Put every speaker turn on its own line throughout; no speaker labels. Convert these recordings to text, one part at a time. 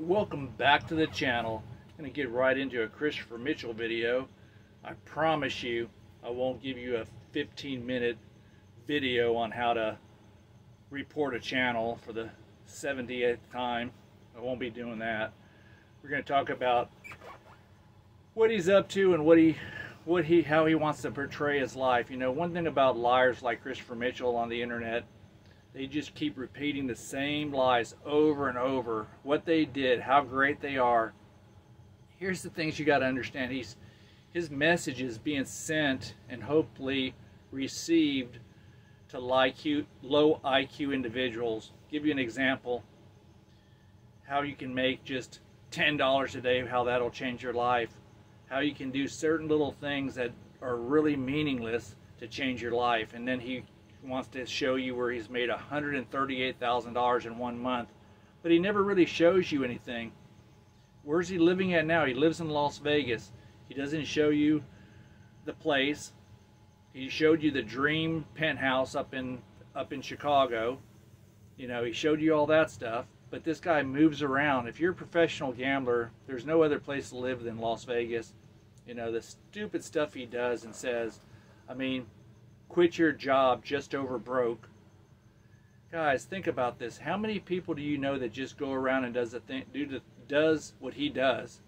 welcome back to the channel. I'm to get right into a Christopher Mitchell video. I promise you I won't give you a 15 minute video on how to report a channel for the 70th time. I won't be doing that. We're to talk about what he's up to and what he what he how he wants to portray his life. You know, one thing about liars like Christopher Mitchell on the internet they just keep repeating the same lies over and over. What they did, how great they are. Here's the things you got to understand. He's his message is being sent and hopefully received to IQ, low IQ individuals. Give you an example how you can make just $10 a day, how that'll change your life. How you can do certain little things that are really meaningless to change your life. And then he wants to show you where he's made $138,000 in one month, but he never really shows you anything. Where's he living at now? He lives in Las Vegas. He doesn't show you the place. He showed you the dream penthouse up in up in Chicago. You know, he showed you all that stuff. But this guy moves around. If you're a professional gambler, there's no other place to live than Las Vegas. You know, the stupid stuff he does and says. I mean, quit your job just over broke. Guys, think about this. How many people do you know that just go around and does the thing, do the, does what he does?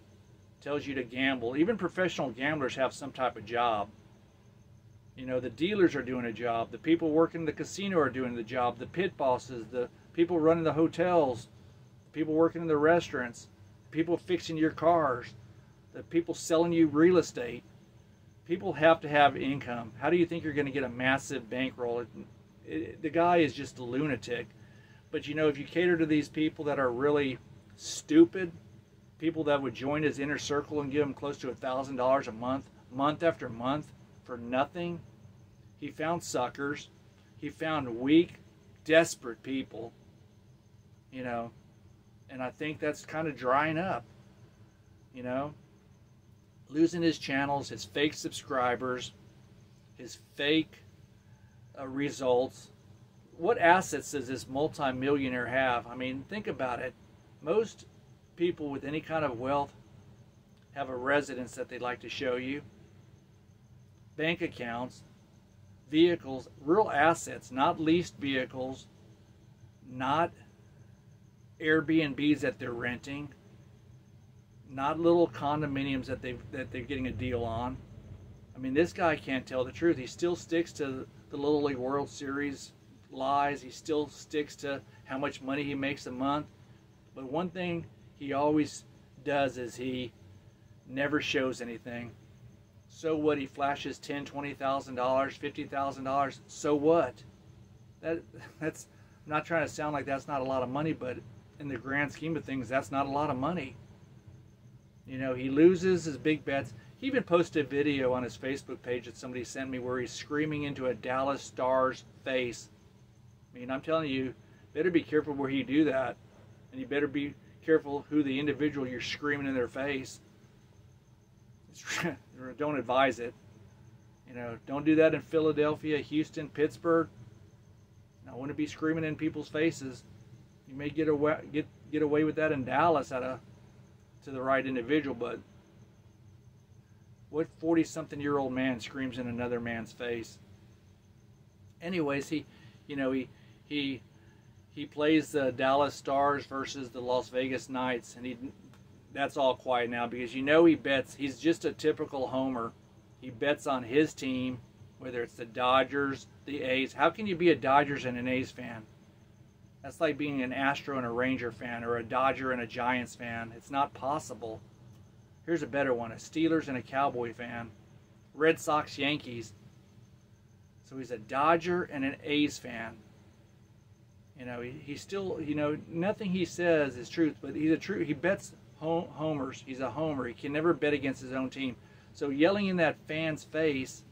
Tells you to gamble. Even professional gamblers have some type of job. You know, the dealers are doing a job. The people working the casino are doing the job. The pit bosses, the people running the hotels, the people working in the restaurants, people fixing your cars, the people selling you real estate people have to have income. How do you think you're going to get a massive bankroll? It, it, the guy is just a lunatic. But you know, if you cater to these people that are really stupid, people that would join his inner circle and give him close to a thousand dollars a month, month after month, for nothing, he found suckers. He found weak, desperate people. You know, and I think that's kind of drying up. You know, losing his channels, his fake subscribers, his fake uh, results. What assets does this multimillionaire have? I mean, think about it. Most people with any kind of wealth have a residence that they'd like to show you, bank accounts, vehicles, real assets, not leased vehicles, not Airbnbs that they're renting, not little condominiums that they that they're getting a deal on. I mean, this guy can't tell the truth. He still sticks to the Little League World Series lies. He still sticks to how much money he makes a month. But one thing he always does is he never shows anything. So what? He flashes ten, twenty thousand dollars, fifty thousand dollars. So what? That that's. I'm not trying to sound like that's not a lot of money, but in the grand scheme of things, that's not a lot of money. You know, he loses his big bets. He even posted a video on his Facebook page that somebody sent me where he's screaming into a Dallas Stars face. I mean, I'm telling you, better be careful where you do that. And you better be careful who the individual you're screaming in their face. don't advise it. You know, don't do that in Philadelphia, Houston, Pittsburgh. I wouldn't be screaming in people's faces. You may get away get get away with that in Dallas at a to the right individual, but what 40 something year old man screams in another man's face? Anyways, he, you know, he, he, he plays the Dallas Stars versus the Las Vegas Knights, and he, that's all quiet now because you know he bets. He's just a typical homer. He bets on his team, whether it's the Dodgers, the A's. How can you be a Dodgers and an A's fan? That's like being an Astro and a Ranger fan or a Dodger and a Giants fan. It's not possible. Here's a better one a Steelers and a Cowboy fan. Red Sox, Yankees. So he's a Dodger and an A's fan. You know, he, he's still, you know, nothing he says is truth, but he's a true, he bets homers. He's a homer. He can never bet against his own team. So yelling in that fan's face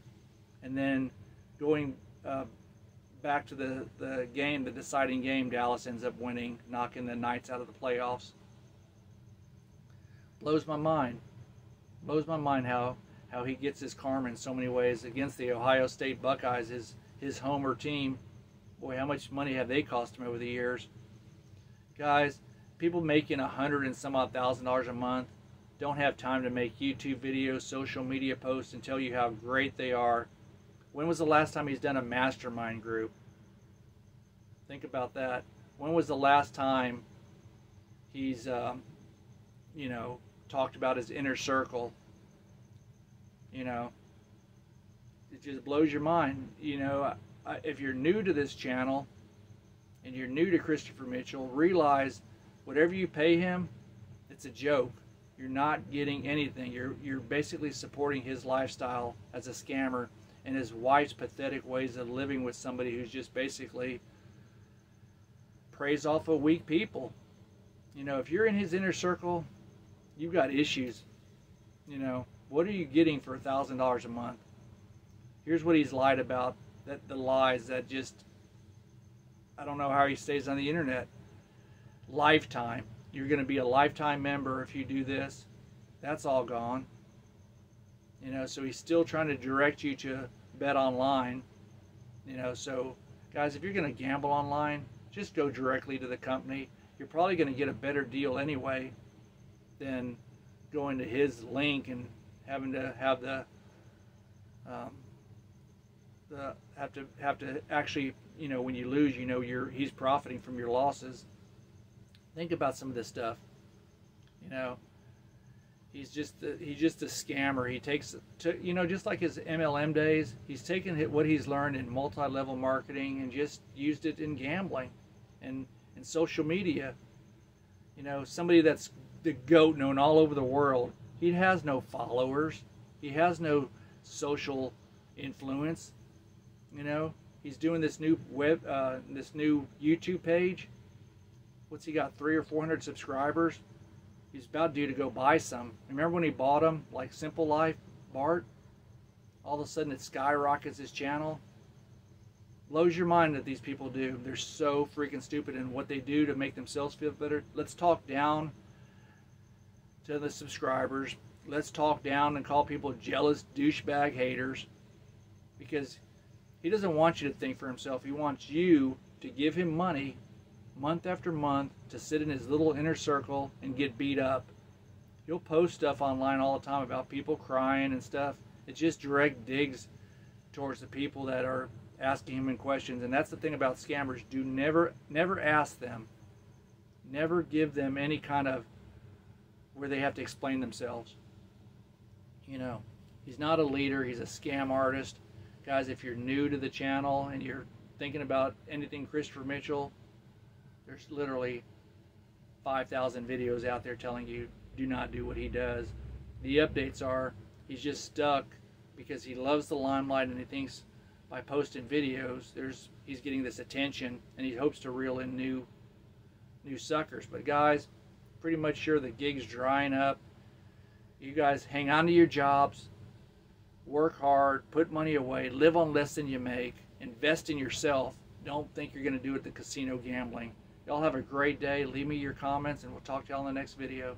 and then going uh, back to the, the game, the deciding game, Dallas ends up winning, knocking the Knights out of the playoffs. Blows my mind. Blows my mind how how he gets his karma in so many ways against the Ohio State Buckeyes, his his homer team. Boy, how much money have they cost him over the years? Guys, people making a hundred and some odd thousand dollars a month don't have time to make YouTube videos, social media posts, and tell you how great they are. When was the last time he's done a mastermind group? Think about that. When was the last time he's, um, you know, talked about his inner circle? You know, it just blows your mind. You know, if you're new to this channel and you're new to Christopher Mitchell, realize whatever you pay him, it's a joke. You're not getting anything. You're you're basically supporting his lifestyle as a scammer and his wife's pathetic ways of living with somebody who's just basically preys off of weak people. You know, if you're in his inner circle, you've got issues. You know, what are you getting for a thousand dollars a month? Here's what he's lied about. That the lies that just I don't know how he stays on the internet. Lifetime. You're going to be a lifetime member if you do this. That's all gone. You know, so he's still trying to direct you to bet online. You know, so guys, if you're going to gamble online, just go directly to the company. You're probably going to get a better deal anyway than going to his link and having to have the um, the have to have to actually you know when you lose you know you're he's profiting from your losses think about some of this stuff you know he's just a, he's just a scammer. He takes to, you know just like his MLM days he's taken what he's learned in multi-level marketing and just used it in gambling and and social media. You know somebody that's the goat known all over the world he has no followers. He has no social influence. You know he's doing this new web uh, this new youtube page. What's he got three or four hundred subscribers he's about due to go buy some. Remember when he bought them like simple life bart? All of a sudden it skyrockets his channel. Blows your mind that these people do. They're so freaking stupid in what they do to make themselves feel better. Let's talk down to the subscribers. Let's talk down and call people jealous douchebag haters. Because he doesn't want you to think for himself. He wants you to give him money month after month to sit in his little inner circle and get beat up. He'll post stuff online all the time about people crying and stuff. It's just direct digs towards the people that are asking him in questions. And that's the thing about scammers. Do never never ask them. Never give them any kind of where they have to explain themselves. You know, he's not a leader, he's a scam artist. Guys, if you're new to the channel and you're thinking about anything Christopher Mitchell, there's literally 5,000 videos out there telling you do not do what he does. The updates are he's just stuck because he loves the limelight and he thinks by posting videos there's he's getting this attention and he hopes to reel in new new suckers. But guys, pretty much sure the gig's drying up. You guys hang on to your jobs work hard, put money away, live on less than you make, invest in yourself. Don't think you're going to do it the casino gambling. Y'all have a great day. Leave me your comments, and we'll talk to y'all in the next video.